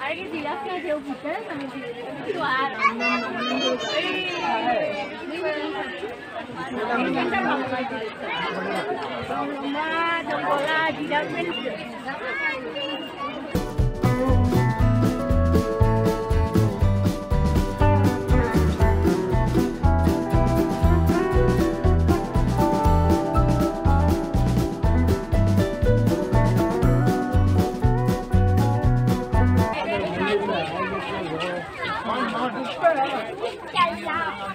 Aí ele já perdeu o botão, não doaram. Mamada, bolada, dá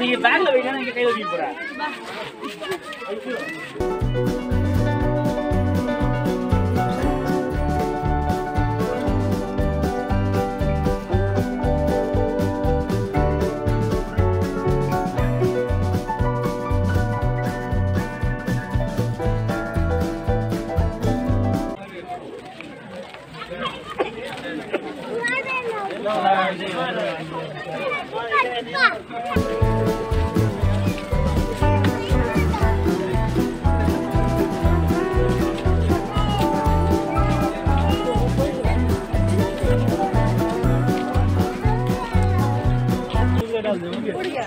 நீங்க பேக்ல வைக்கணும் இங்க கையில வச்சுட்டு போறேன். Buraya. Buraya.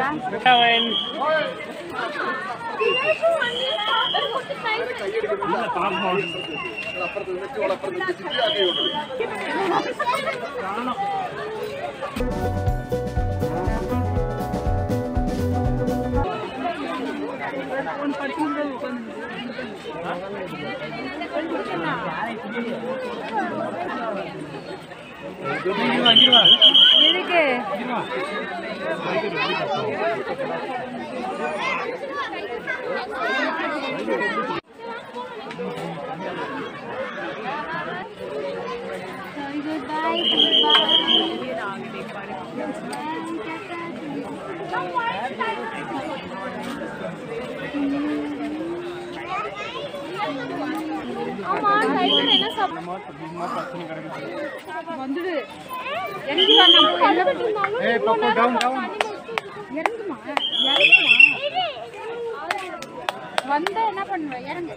Helen. எதுக்கு Goodbye, ஆமா டவுன் இறங்குமா? இறங்குமா? வந்தா என்ன பண்ணுவ? இறங்கு.